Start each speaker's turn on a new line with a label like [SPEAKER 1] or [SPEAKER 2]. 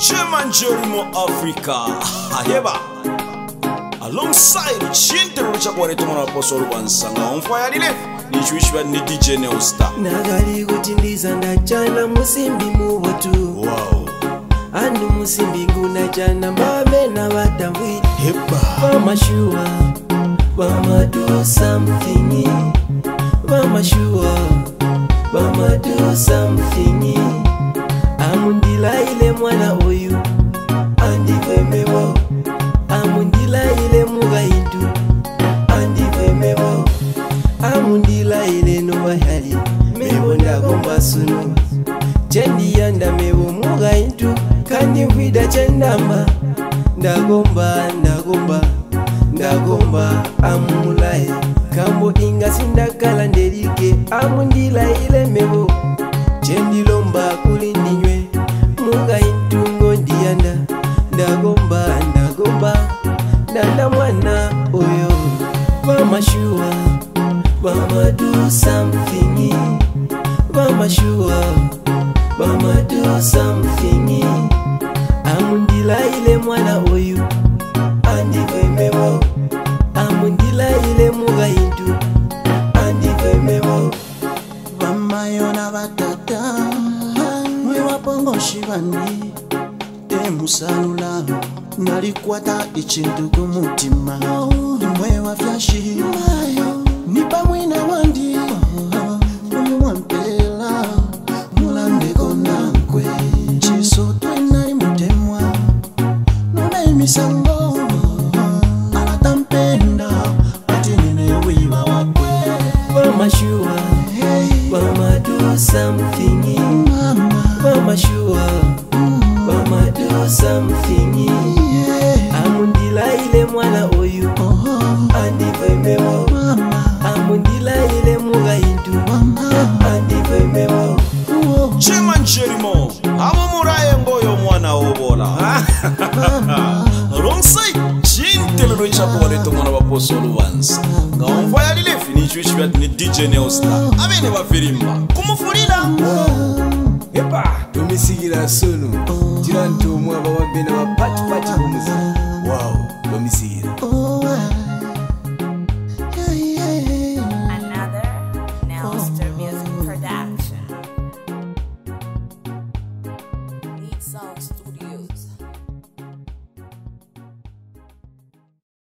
[SPEAKER 1] chemanjeru muafrica ayeva alongside chiyenderero chakwareta mwana wapostori wansanga wamfayalile nichiwishwa nedj neosta
[SPEAKER 2] nakali kuti ndizandajana musimbi muvotu andi musimbi ngunajana mbave na vadambwi vamashuwa vamado something vamashuwa vamado something, Bama do something amundilaile mwana oyu andivemewo amundilaile mugaitu andivemewo amundilaile novahali mevo ndagombasunu cendiyanda mevo mugaitu kandihwida cendamba ndagomba ndagomba ndagomba amulae kambo inga sindakala ndelike amundilaile mevo cendilomba kuli ndanda mwana oyo vamashua vamadu samfingi vamashua vamadu samfingi amundilaile mwana oyu andivemewo amundilaile mugaindu
[SPEAKER 3] andivemewo vamayona vatata mwewapongoshi vandi nkwatidde musanula nalikwata ekindugu mutima mwewa vyashi nipa mwina wandi mwampela mulandeko nankwe nciso twenali mutemwa nomeimisango
[SPEAKER 2] alatampenda atinene wiwa wakwe Mama, Mama, amundilaile mwana oyo andivemewo amundilaile muga indu
[SPEAKER 1] andivemewo chema njerimo avo murayengo yo mwana ovola ronsai cintelelo icakuvaleto mwana vaposo luvanza nga omva yalilefi nicu icivyati ni dj neosta avene vafirimba
[SPEAKER 3] kumufulila oh.
[SPEAKER 1] yepa lomisigira solo me
[SPEAKER 2] nti omw abawabbe nabapatipati bomuzi waw lomisigira
[SPEAKER 3] Songs.